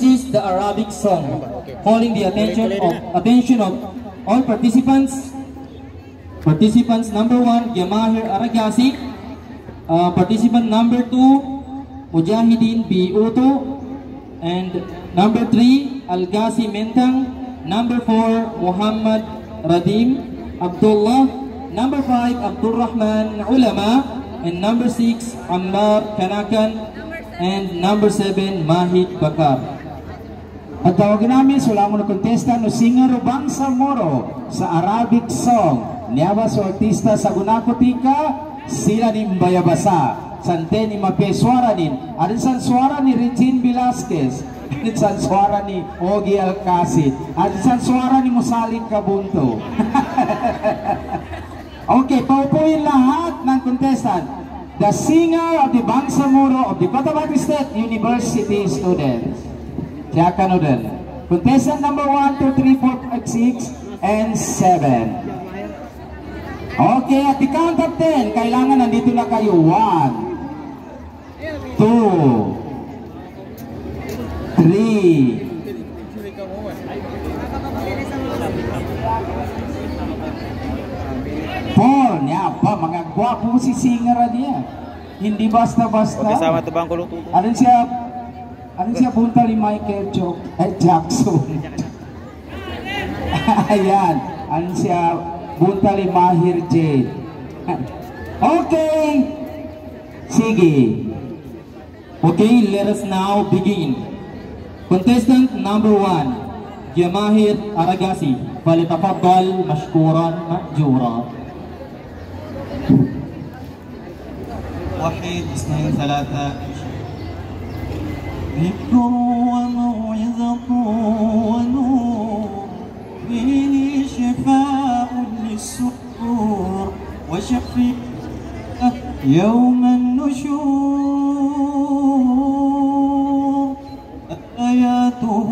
which is the Arabic song, calling the attention of attention of all participants. Participants number one, Yamahir Aragasi. Uh, participant number two, Mujahidin B. Uto. And number three, Al Ghazi Mentang. Number four, Muhammad Radim Abdullah. Number five, Abdul Rahman Ulama. And number six, Ammar Kanakan. And number seven, Mahid Bakar. At tawagin namin sa wala mo na kontesta no singer o bangsa moro sa Arabic song. Niyawa sa artista sa Gunakotika, sila ni Mbayabasa. Sante ni Mapeswara nin. Adin san suara ni Regine Velasquez. Adin san suara ni Ogie Alcacid. Adin san suara ni Musaling Kabunto. okay, paupuin lahat ng contestant. The singer of the Bangsamoro of the Cotabato State University students. Kaya kanodel. Contestant number 1, 2, 3, 4, 5, 6, and 7. Okay, at the count of 10, kailangan nandito na kayo. 1, 2, 3, Four, niya pa, mga gwapo si singer niya. Hindi basta-basta. Okay, sama to bangko luto. Ano siya, ano siya punta ni Michael jo eh, Jackson? Ayan, ano siya punta ni Mahir J. okay, sige. Okay, let us now begin. Contestant number one, Jamahir Aragasi. فليتفضل مشكورا مأجورا. واحد اثنين ثلاثة ذكر وموعظة ونور. فيه شفاء يوم النشور. آياته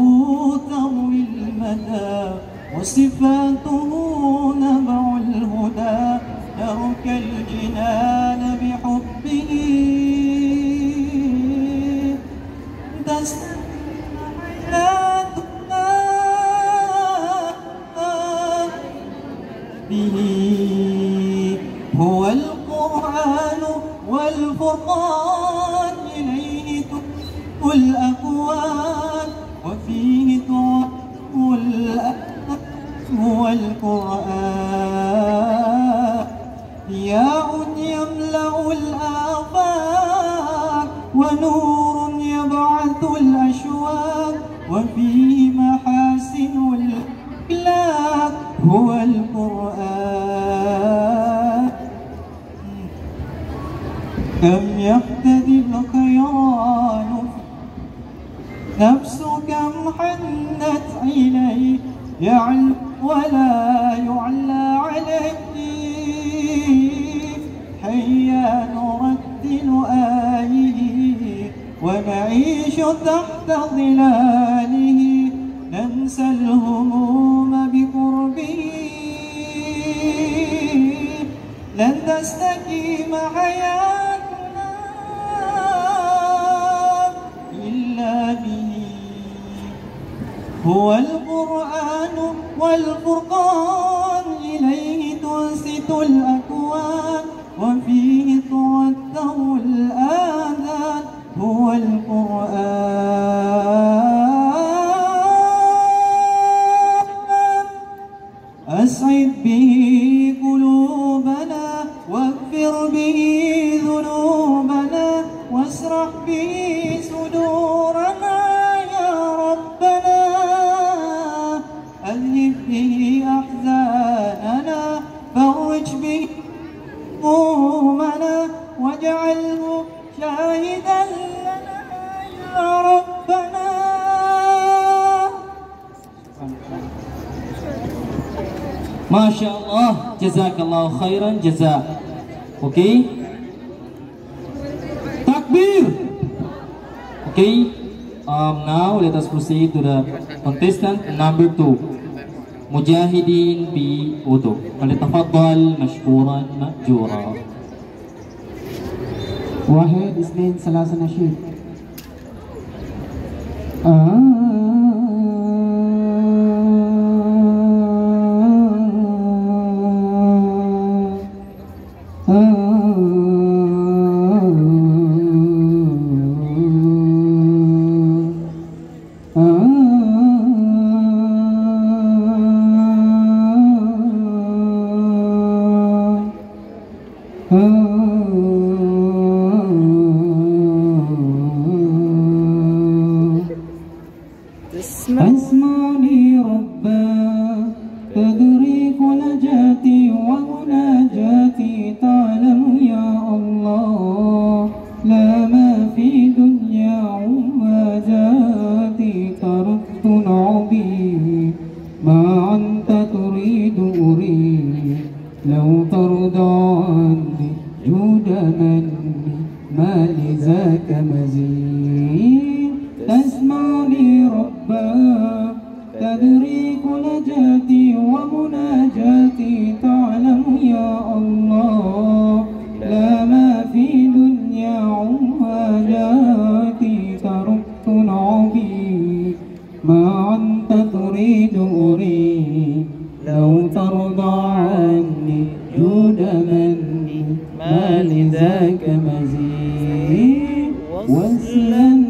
تروي المدى. وصفاته نبع الهدى. ترك تؤ الأكوان وفيه تعط هو القرآن ضياء يملأ الآفاق ونور يبعث الأشواق وفيه محاسن الأخلاق هو القرآن. كم يقتدي يعلو ولا يعلى عليه. هيا نرتل آيه ونعيش تحت ظلاله. ننسى الهموم بقربه. لن تستقيم حياتنا هو القرآن والفرقان إليه تنصت الأكوان وفيه تعتر الآذان. هو القرآن ما شاء الله جزاك الله خيرا. جزاء. okay takbir okay um, now let us proceed to the contestant number two. مجاهدين بأوتو فليتفضل مشكورا مأجورا. واحد اثنين ثلاثة نشيد. آه. دون من ما لذاك مزيد. وسلم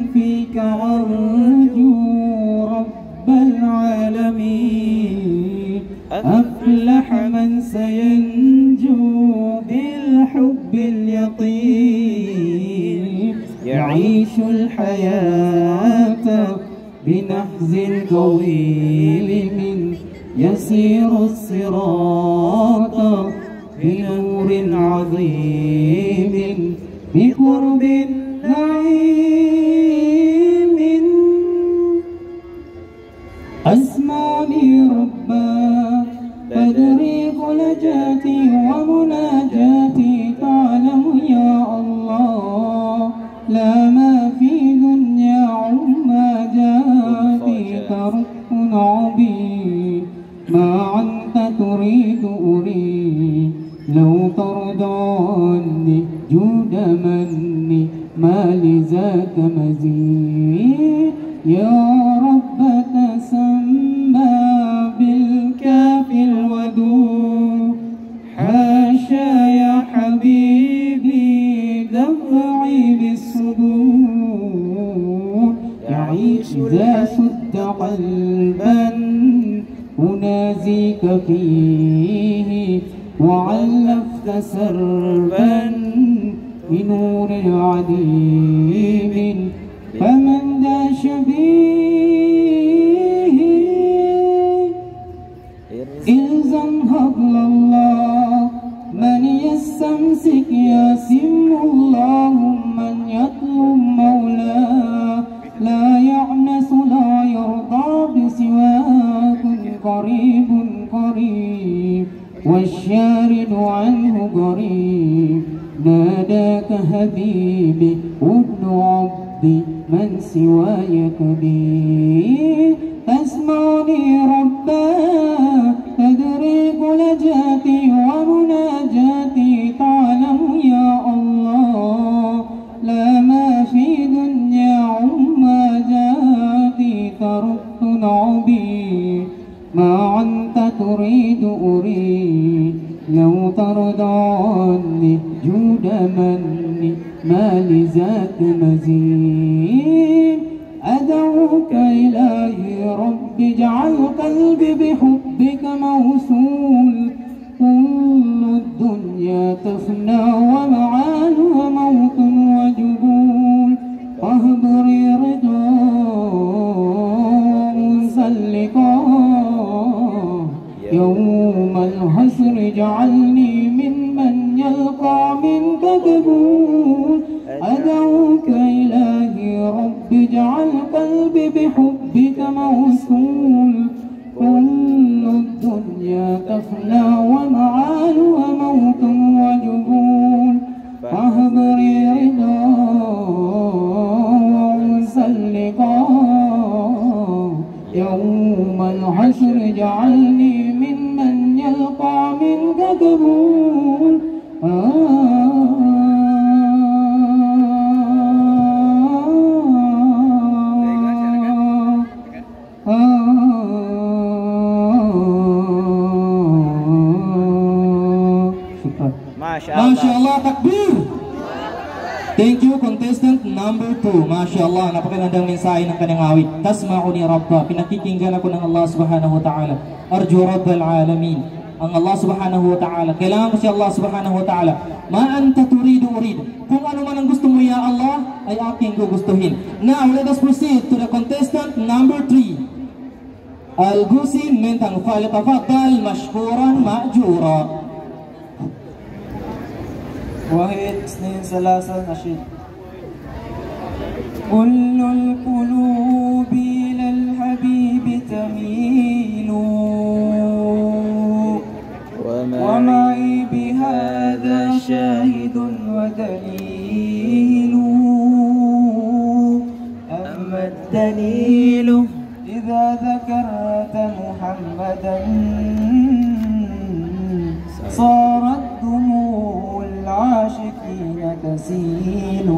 تكون عبي ما عنك تريد أري. لو ترضاني جود مني. ما لذاك مزيد. يا الذي Those who know. Super. Masya Allah. Takbir. Thank you contestant number 2 Masya Allah napakagandang mensahe ng kanyang awit Tasma'uni Rabba Pinakikinggan ako ng Allah subhanahu wa ta'ala. Arjo Rabbal alamin. Ang Allah subhanahu wa ta'ala. Kailangan mo si Allah subhanahu wa ta'ala. Ma'anta turidu urid. Kung ano man ang gusto mo ya Allah Ay aking gugustuhin. Now let us proceed to the contestant number 3 القوسي من تنگ فليتفضل مشكورا مأجورا. واحد اثنين ثلاثة نشيد كل القلوب إلى الحبيب تميل. ومعي بهذا شاهد ودليل. أما الدليل محمدا صارت دموع العاشقين تسيل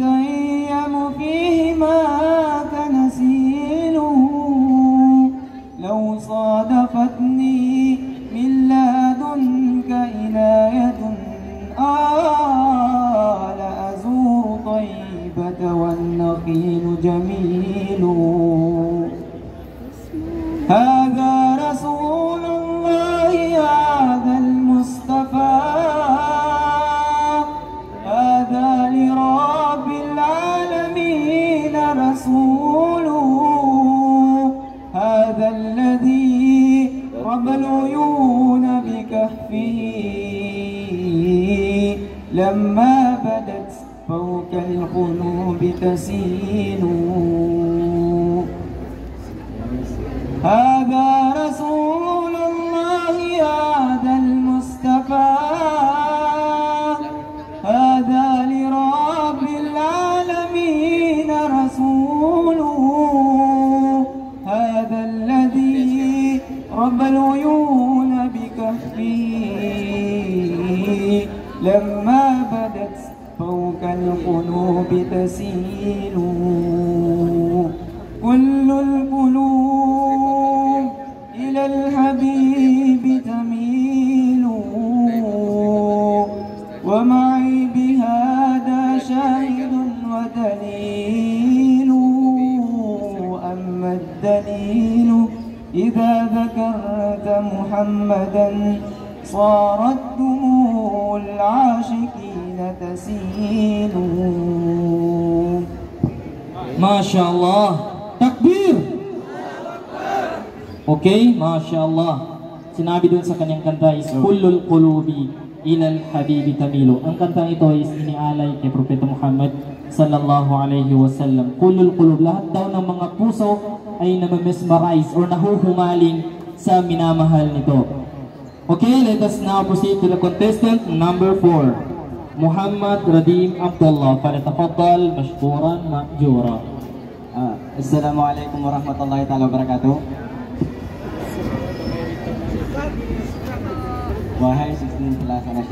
هذا المتيم فيه مات نسيله لو صادفتني من لدنك إناية آه لأزور طيبة والنخيل جميل. القلوب Okay, Masya Allah Sinabi dun sa kanyang kanta is Kullul Qulubi Ilal Habibi Tamilu. Ang kantang ito is inialay kay Propeta Muhammad Sallallahu Alaihi Wasallam Kullul Qulub. Lahat daw ng mga puso ay namamesmerize or nahuhumaling sa minamahal nito. Okay, let us now proceed to the contestant number 4 Muhammad Radim Abdullah. Falatafaddal Mashkuran Ma'jura Ah, Assalamualaikum warahmatullahi taala wabarakatuh. Wahai sistem pelaksana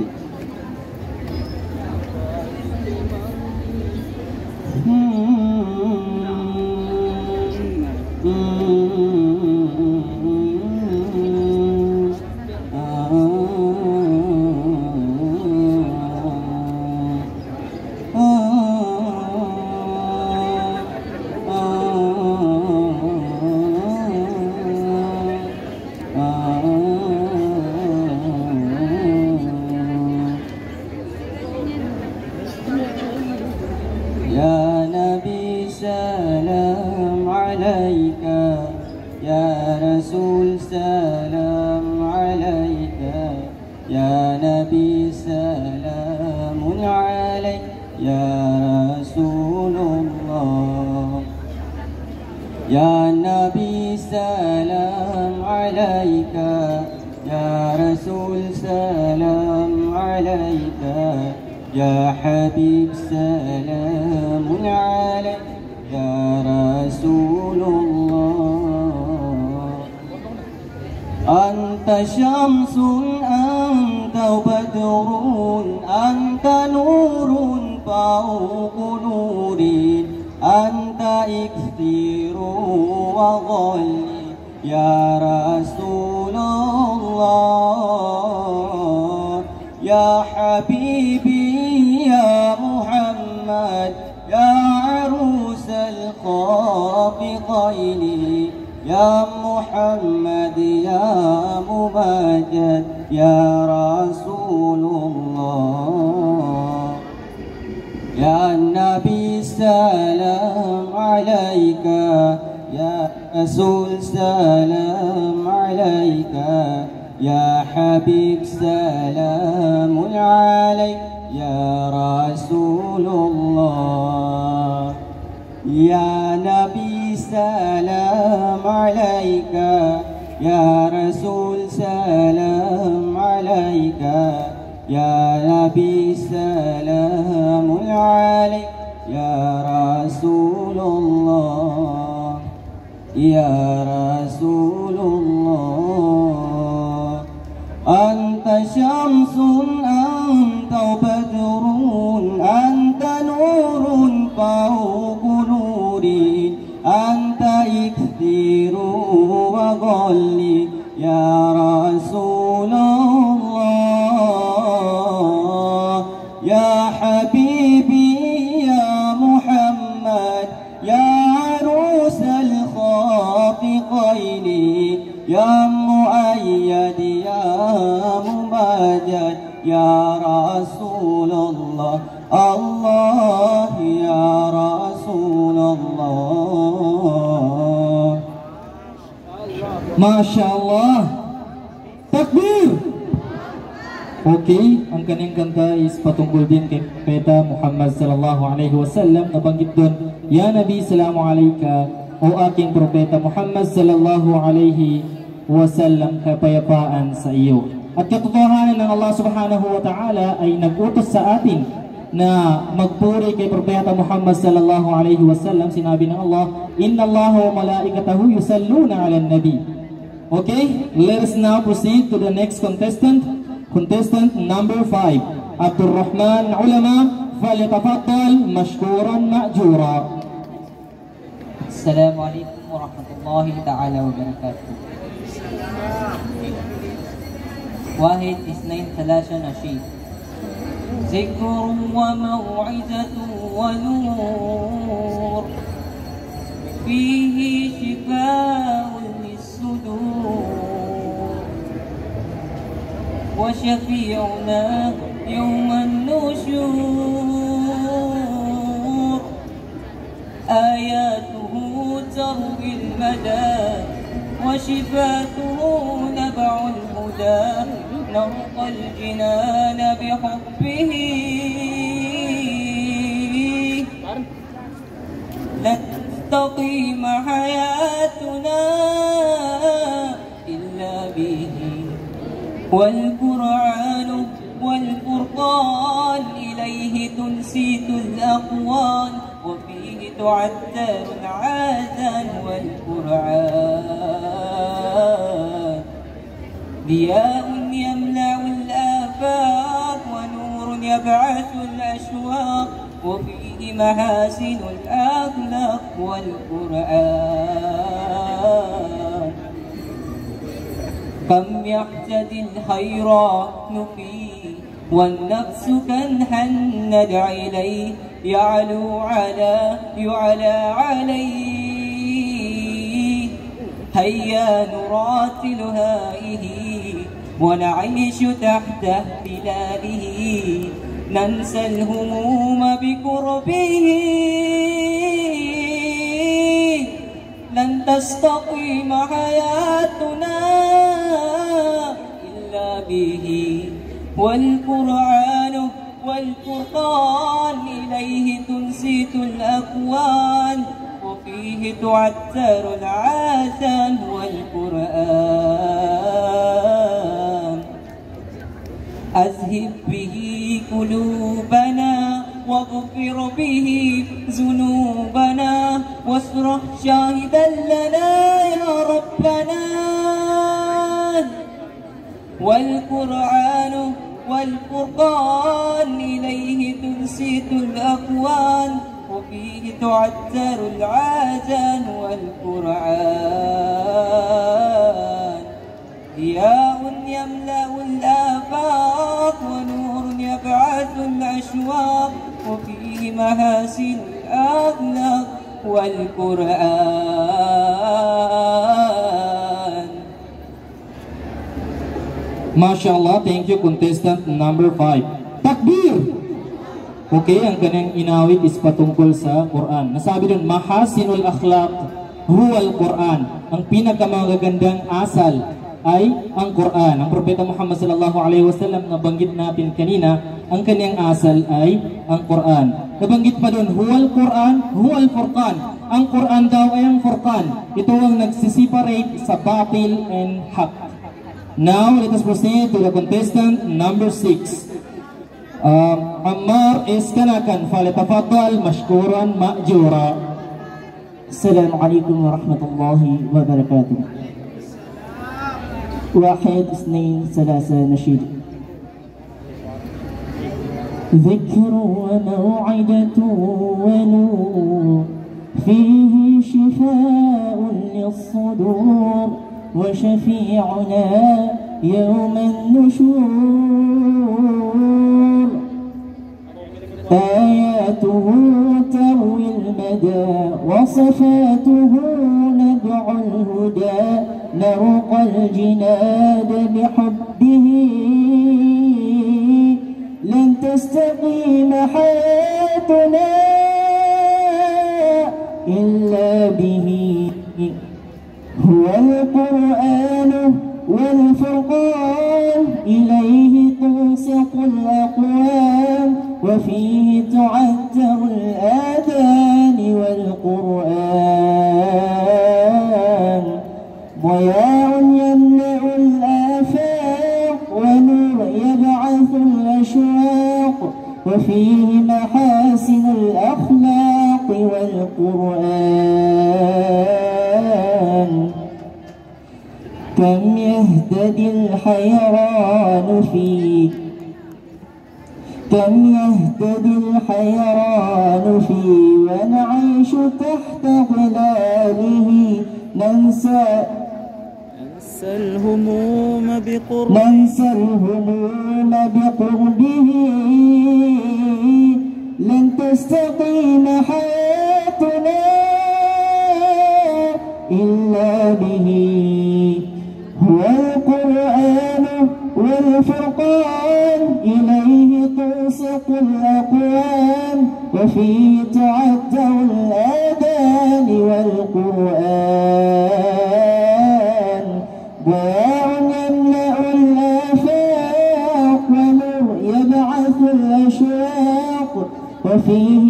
شمس أنت بدر أنت نور فوق نوري أنت إكثير وغلي يا رسول الله يا حبيبي يا محمد يا عروس القاب يا محمد يا ممجد يا رسول الله. يا نبي سلام عليك يا رسول سلام عليك يا حبيب سلام عليك يا رسول الله. يا نبي سلام عليك. يا رسول سلام عليك. يا نبي سلام عليك. يا رسول الله. يا رسول الله. أنت شمس وغلي يا رسول الله. يا حبيبي يا محمد يا عروس الخافقين يا مؤيد يا ممجد يا رسول الله. الله يا رسول الله. Masya Allah. Takbir. Okay, ang kanyang kanta is patungkol din kay Peta Muhammad sallallahu alaihi wasallam. Nabanggit doon, Ya Nabi, salamu alayka, o aking propeta Muhammad sallallahu alaihi wasallam, kapayapaan sa iyo. At katotohanan ng Allah subhanahu wa ta'ala ay nag-utos sa atin na magpuri kay Propeta Muhammad sallallahu alaihi wasallam. Sinabi ng Allah, Inna Allah wa malaikatahu yusalluna ala nabi. Okay, let us now proceed to the next contestant. Contestant number 5, Abdul Rahman Ulama, فليتفضل مشكورا مأجورا. السلام عليكم ورحمة الله تعالى وبركاته واحد اثنين ثلاثة نشيد ذكر وموعظة ونور فيه شفاء للصدور وشفيعنا يوم النشور. آياته تروي المدى وشفاته نبع الهدى. نرقى الجنان بحبه. لن تستقيم حياتنا والقرآن والفرقان إليه تنسيت الأقوال وفيه تعتر العاذان والقرآن. ضياء يملأ الآفاق ونور يبعث الأشواق وفيه محاسن الأخلاق والقرآن. كم يحتدي الحيران فيه والنفس كالهند إليه يعلو على يعلى عليه هيا نراتل هائه ونعيش تحت هلاله ننسى الهموم بقربه لن تستقيم حياتنا به والقرآن والفرقان إليه تنسيت الأكوان وفيه تعتر العاثان والقرآن. أذهب به قلوبنا واغفر به ذنوبنا واصرح شاهدا لنا يا ربنا. والقرآن والقرآن إليه تنسيت الأقوال وفيه تعتر العاجان والقرآن ضياء يملأ الآفاق ونور يبعث الأشواق وفيه محاسن الأغلاق والقرآن MashaAllah, thank you contestant number 5. Takbir! Okay, ang kanyang inawit is patungkol sa Quran. Nasabi doon, Mahasinul akhlaq huwal Quran. Ang pinakamagagandang asal ay ang Quran. Ang Propeta Muhammad sallallahu alaihi wasallam na banggit natin kanina, ang kanyang asal ay ang Quran. Nabanggit pa doon, huwal Quran, huwal Furqan. Ang Quran daw ay ang Furqan. Ito ang nagsiseparate sa batil and haq. Now, let us proceed to the contestant number 6. Um, Ammar Iskanakan, فليتفضل مشكورا مأجورا. السلام عليكم ورحمة الله وبركاته واحد اثنين ثلاثة نشيد ذكر وموعدة ونور فيه شفاء للصدور وشفيعنا يوم النشور. آياته تروي المدى وصفاته نبع الهدى. نرقى الجناد بحبه. لن تستقيم حياتنا هو القرآن والفرقان إليه تنصت الأقوام وفيه تعتر الآذان والقرآن. ضياء يملأ الآفاق ونور يبعث الأشواق وفيه محاسن الأخلاق والقرآن. كم يهتدي الحيران فيه كم يهتدي الحيران فيه ونعيش تحت ظلاله ننسى؟ ننسى الهموم بقرب ننسى الهموم بقربه. لن تستقيم حياتنا إلا به. والفرقان إليه تنسق الأقوام وفيه تعتر الآذان والقرآن. ضياء يملأ الآفاق ونور يبعث الأشواق وفيه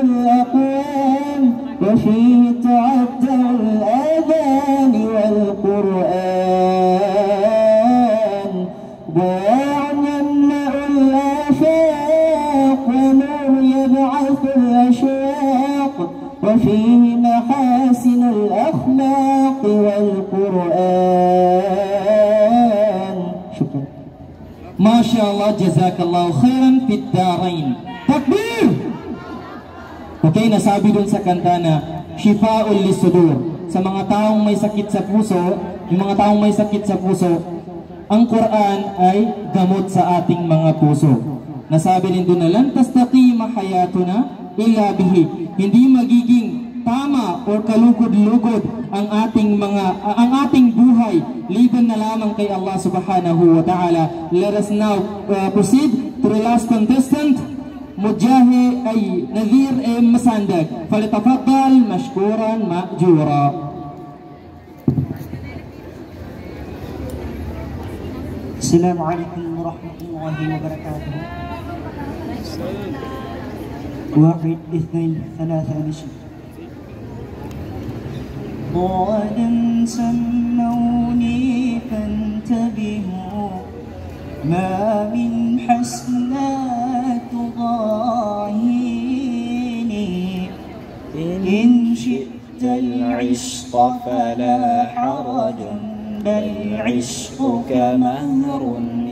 الأقوام وفيه Nasabi dun sa kanta na Shifa'ul lisudur. Sa mga taong may sakit sa puso, yung mga taong may sakit sa puso, ang Quran ay gamot sa ating mga puso. Nasabi din doon na lan tastaqima hayatuna illa bihi. Hindi magiging tama o kalugod-lugod ang ating mga uh, ang ating buhay liban na lamang kay Allah Subhanahu wa Ta'ala. Let us now uh, proceed to the last contestant. Mujahi ay Nadir M. Masandag. Falitafaddal mashkuran ma'jura. السلام عليكم ورحمة الله وبركاته واحد اثنين ثلاثة مشي ضادا سموني فانتبهوا ما من حسنات إن شئت العشق فلا حرج بل عشقك مهر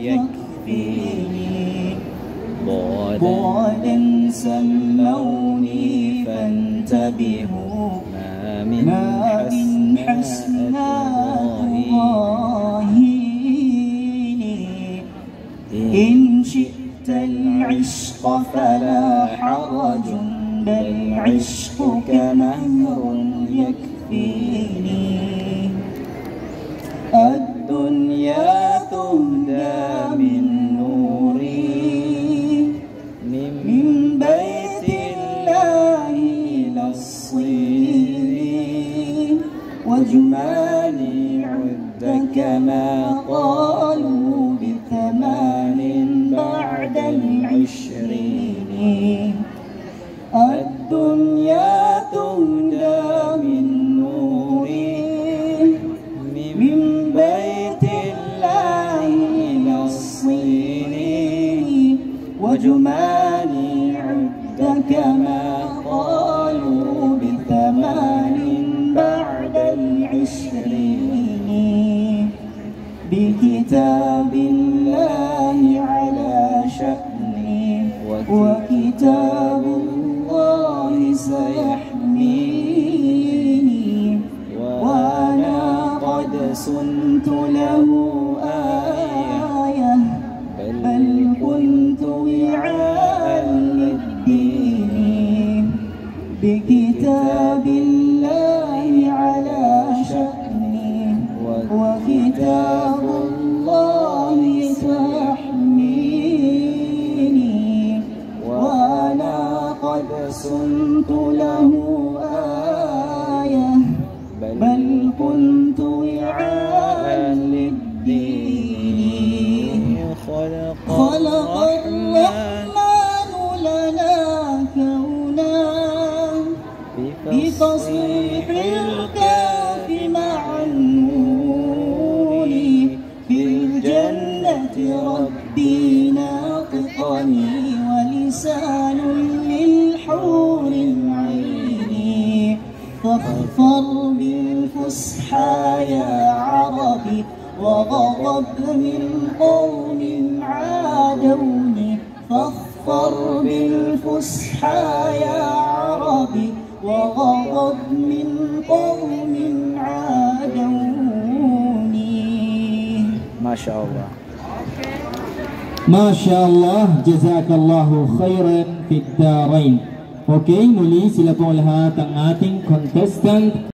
يكفيني. ضادا سموني فانتبهوا. ما من حسنات كما قالوا بثمان بعد العشرين بكتاب الله على شأني وكتاب الله سيحميني وأنا قد سنت له خلق الرحمن لنا كونا بتصريح شاء الله. ما شاء الله. جزاك الله خيرا في الدارين. أوكي مولي سيلا بولها تاع